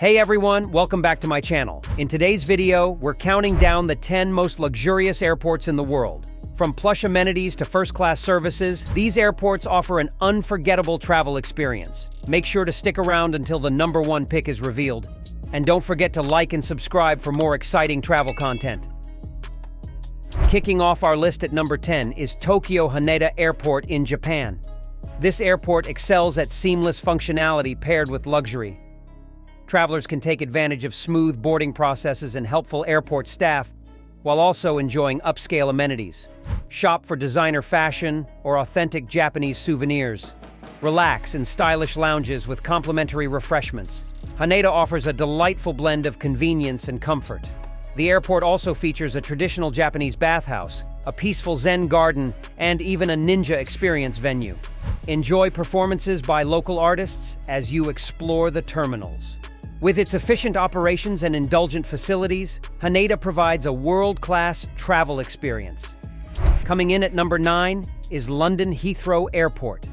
Hey everyone, welcome back to my channel. In today's video, we're counting down the 10 most luxurious airports in the world. From plush amenities to first-class services, these airports offer an unforgettable travel experience. Make sure to stick around until the number one pick is revealed. And don't forget to like and subscribe for more exciting travel content. Kicking off our list at number 10 is Tokyo Haneda Airport in Japan. This airport excels at seamless functionality paired with luxury. Travelers can take advantage of smooth boarding processes and helpful airport staff, while also enjoying upscale amenities. Shop for designer fashion or authentic Japanese souvenirs. Relax in stylish lounges with complimentary refreshments. Haneda offers a delightful blend of convenience and comfort. The airport also features a traditional Japanese bathhouse, a peaceful Zen garden, and even a ninja experience venue. Enjoy performances by local artists as you explore the terminals. With its efficient operations and indulgent facilities, Haneda provides a world-class travel experience. Coming in at number 9 is London Heathrow Airport.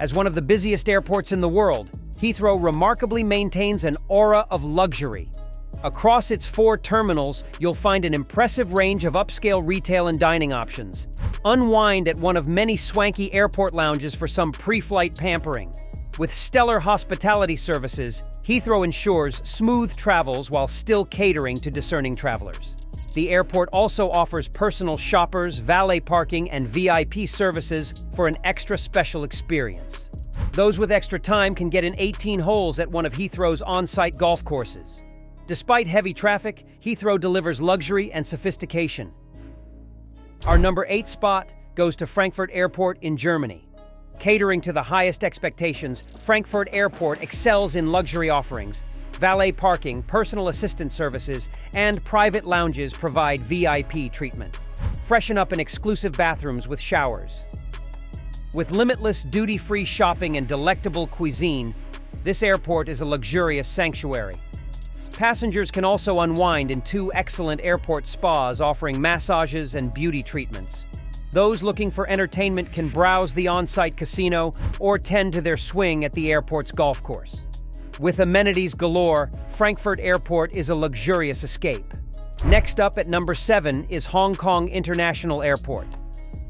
As one of the busiest airports in the world, Heathrow remarkably maintains an aura of luxury. Across its four terminals, you'll find an impressive range of upscale retail and dining options. Unwind at one of many swanky airport lounges for some pre-flight pampering. With stellar hospitality services, Heathrow ensures smooth travels while still catering to discerning travelers. The airport also offers personal shoppers, valet parking, and VIP services for an extra special experience. Those with extra time can get in 18 holes at one of Heathrow's on-site golf courses. Despite heavy traffic, Heathrow delivers luxury and sophistication. Our number 8 spot goes to Frankfurt Airport in Germany. Catering to the highest expectations, Frankfurt Airport excels in luxury offerings. Valet parking, personal assistant services, and private lounges provide VIP treatment. Freshen up in exclusive bathrooms with showers. With limitless duty-free shopping and delectable cuisine, this airport is a luxurious sanctuary. Passengers can also unwind in two excellent airport spas offering massages and beauty treatments. Those looking for entertainment can browse the on-site casino or tend to their swing at the airport's golf course. With amenities galore, Frankfurt Airport is a luxurious escape. Next up at number 7 is Hong Kong International Airport.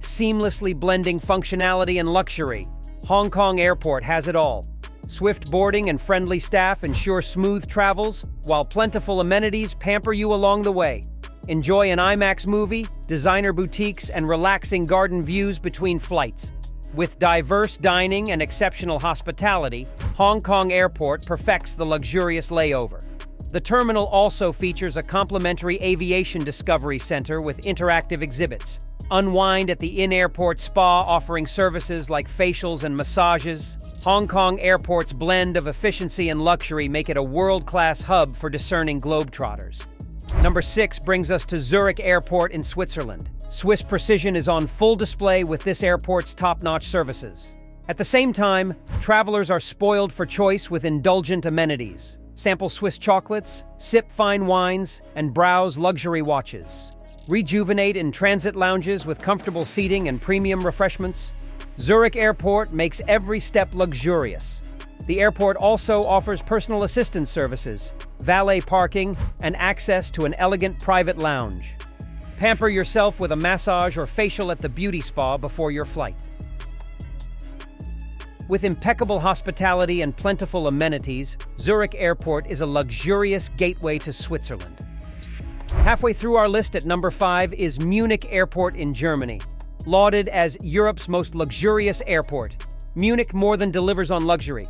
Seamlessly blending functionality and luxury, Hong Kong Airport has it all. Swift boarding and friendly staff ensure smooth travels, while plentiful amenities pamper you along the way. Enjoy an IMAX movie, designer boutiques, and relaxing garden views between flights. With diverse dining and exceptional hospitality, Hong Kong Airport perfects the luxurious layover. The terminal also features a complimentary aviation discovery center with interactive exhibits. Unwind at the in-airport spa offering services like facials and massages. Hong Kong Airport's blend of efficiency and luxury make it a world-class hub for discerning globetrotters. Number six brings us to Zurich Airport in Switzerland. Swiss precision is on full display with this airport's top-notch services. At the same time, travelers are spoiled for choice with indulgent amenities. Sample Swiss chocolates, sip fine wines, and browse luxury watches. Rejuvenate in transit lounges with comfortable seating and premium refreshments. Zurich Airport makes every step luxurious. The airport also offers personal assistance services, valet parking, and access to an elegant private lounge. Pamper yourself with a massage or facial at the beauty spa before your flight. With impeccable hospitality and plentiful amenities, Zurich Airport is a luxurious gateway to Switzerland. Halfway through our list at number 5 is Munich Airport in Germany. Lauded as Europe's most luxurious airport, Munich more than delivers on luxury.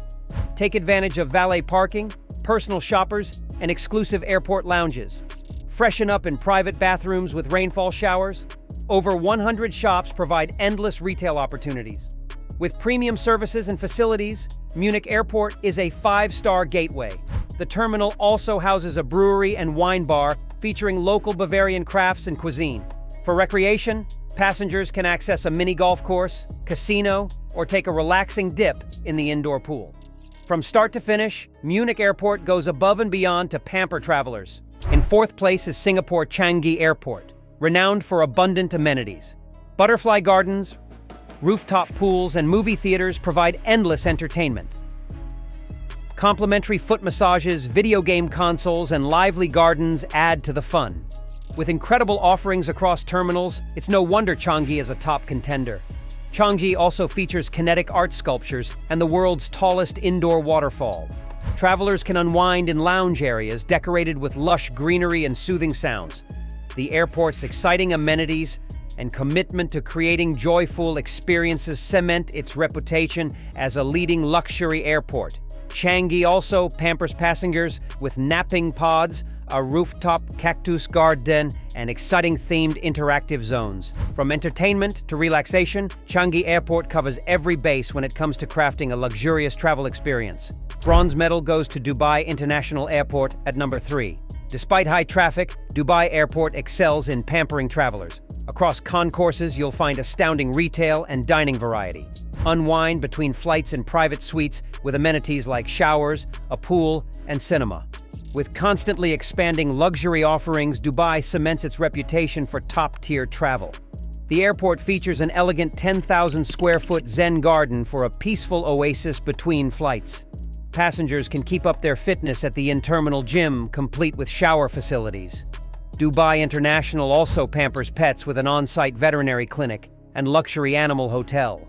Take advantage of valet parking, personal shoppers, and exclusive airport lounges. Freshen up in private bathrooms with rainfall showers. Over 100 shops provide endless retail opportunities. With premium services and facilities, Munich Airport is a five-star gateway. The terminal also houses a brewery and wine bar featuring local Bavarian crafts and cuisine. For recreation, passengers can access a mini golf course, casino, or take a relaxing dip in the indoor pool. From start to finish, Munich Airport goes above and beyond to pamper travelers. In fourth place is Singapore Changi Airport, renowned for abundant amenities. Butterfly gardens, rooftop pools, and movie theaters provide endless entertainment. Complimentary foot massages, video game consoles, and lively gardens add to the fun. With incredible offerings across terminals, it's no wonder Changi is a top contender. Changi also features kinetic art sculptures and the world's tallest indoor waterfall. Travelers can unwind in lounge areas decorated with lush greenery and soothing sounds. The airport's exciting amenities and commitment to creating joyful experiences cement its reputation as a leading luxury airport. Changi also pampers passengers with napping pods, a rooftop cactus garden, and exciting themed interactive zones. From entertainment to relaxation, Changi Airport covers every base when it comes to crafting a luxurious travel experience. Bronze medal goes to Dubai International Airport at number 3. Despite high traffic, Dubai Airport excels in pampering travelers. Across concourses, you'll find astounding retail and dining variety. Unwind between flights and private suites with amenities like showers, a pool, and cinema. With constantly expanding luxury offerings, Dubai cements its reputation for top-tier travel. The airport features an elegant 10,000 square foot Zen garden for a peaceful oasis between flights. Passengers can keep up their fitness at the in-terminal gym, complete with shower facilities. Dubai International also pampers pets with an on-site veterinary clinic and luxury animal hotel.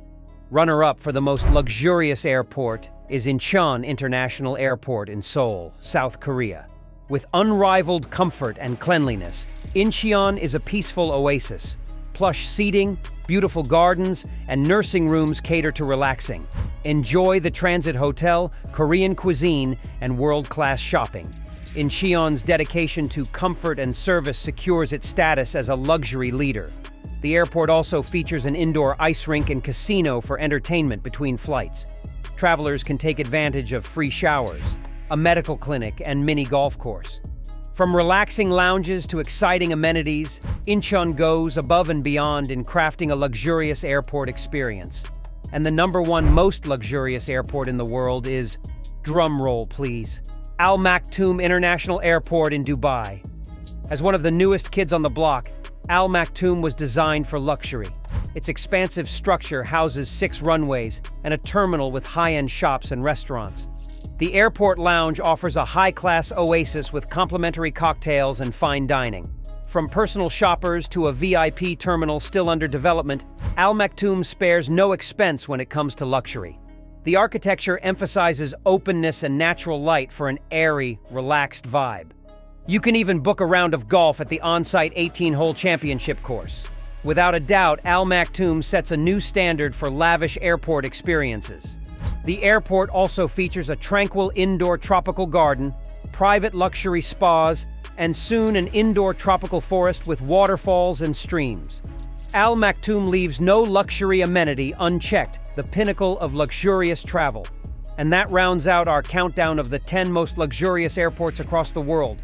Runner-up for the most luxurious airport is Incheon International Airport in Seoul, South Korea. With unrivaled comfort and cleanliness, Incheon is a peaceful oasis. Plush seating, beautiful gardens, and nursing rooms cater to relaxing. Enjoy the Transit Hotel, Korean cuisine, and world-class shopping. Incheon's dedication to comfort and service secures its status as a luxury leader. The airport also features an indoor ice rink and casino for entertainment between flights. Travelers can take advantage of free showers, a medical clinic, and mini golf course. From relaxing lounges to exciting amenities, Incheon goes above and beyond in crafting a luxurious airport experience. And the number one most luxurious airport in the world is, drumroll please, Al Maktoum International Airport in Dubai. As one of the newest kids on the block, Al Maktoum was designed for luxury. Its expansive structure houses six runways and a terminal with high-end shops and restaurants. The airport lounge offers a high-class oasis with complimentary cocktails and fine dining. From personal shoppers to a VIP terminal still under development, Al Maktoum spares no expense when it comes to luxury. The architecture emphasizes openness and natural light for an airy, relaxed vibe. You can even book a round of golf at the on-site 18-hole championship course. Without a doubt, Al Maktoum sets a new standard for lavish airport experiences. The airport also features a tranquil indoor tropical garden, private luxury spas, and soon an indoor tropical forest with waterfalls and streams. Al Maktoum leaves no luxury amenity unchecked, the pinnacle of luxurious travel. And that rounds out our countdown of the 10 most luxurious airports across the world.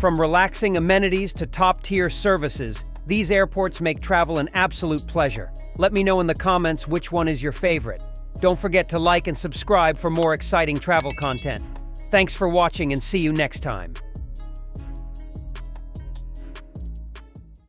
From relaxing amenities to top-tier services, these airports make travel an absolute pleasure. Let me know in the comments which one is your favorite. Don't forget to like and subscribe for more exciting travel content. Thanks for watching and see you next time.